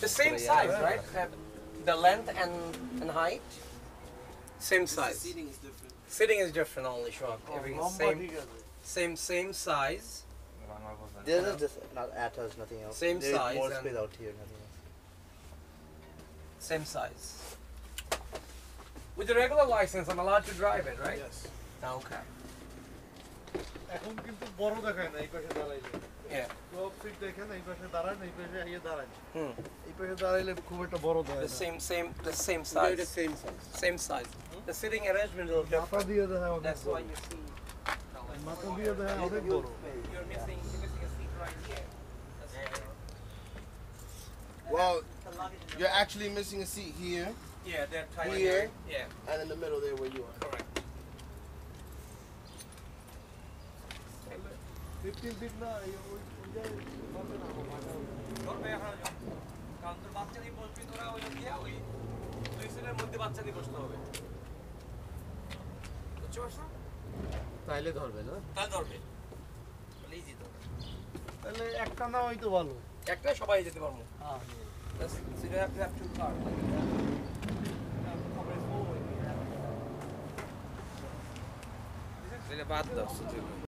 The same size, right? The, length and, and height? Same size. Sitting is different. Sitting is different only, sure. Oh, same, same, same size. This is just not at nothing else. Same size. More space out here, nothing else Same size. With the regular license, I'm allowed to drive it, right? yes Okay. এখন কিন্তু বড় দেখায় না এই পাশে দাঁড়াইলে Yeah. Top seat দেখেন এই পাশে দাঁড়ান এই পাশে আইয়ে দাঁড়ান Hmm. এই পাশে দাঁড়াইলে খুব একটা বড় দেয় The same, same, the same ওটা এটা size. same size Same size. The sitting arrangement is মাথা different. দিয়ে দেখায় অনেক That's why বড় you see. মাথা দিয়ে দেখায় অনেক বড় You're missing, you're missing a seat right here. That's well you're actually missing a seat here Yeah, they're tight. Here? Yeah, and in the middle there where you are correct. Fifteen fit না এই ওই ওই জায়গায় হবে না, মাথা হবে। ধরবে এখন কারণ তোর বাচ্চা দিয়ে বসবি তোরা ওই দিয়া ওই দুই সিটের মধ্যে বাচ্চা দিয়ে বসতে হবে বুঝতে পারছো তাইলে ধরবে না তাহলে ধরবে তাহলে ইজি তো তাহলে একটা না হয়তো ভালো একটা সবাই যেতে পারবো হ্যাঁ that's, so you have to have two cars. Like you have um, to have,